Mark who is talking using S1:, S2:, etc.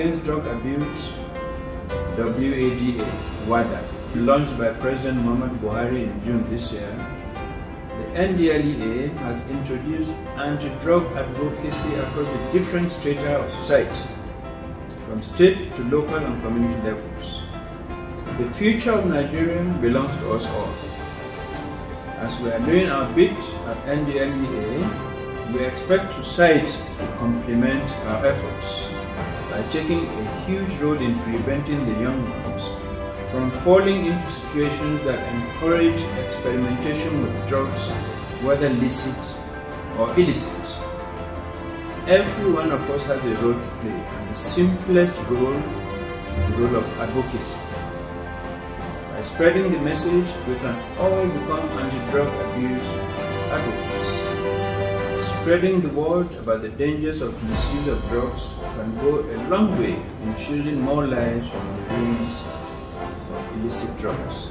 S1: Against Drug Abuse, WADA, WADA, launched by President Muhammad Buhari in June this year, the NDLEA has introduced anti-drug advocacy across the different strata of society, from state to local and community levels. The future of Nigeria belongs to us all. As we are doing our bit at NDLEA, we expect society to complement our efforts by taking a huge role in preventing the young ones from falling into situations that encourage experimentation with drugs, whether licit or illicit. Every one of us has a role to play, and the simplest role is the role of advocacy. By spreading the message, we can all become anti-drug abuse advocates. Spreading the word about the dangers of misuse of drugs can go a long way in shielding more lives from the hands of illicit drugs.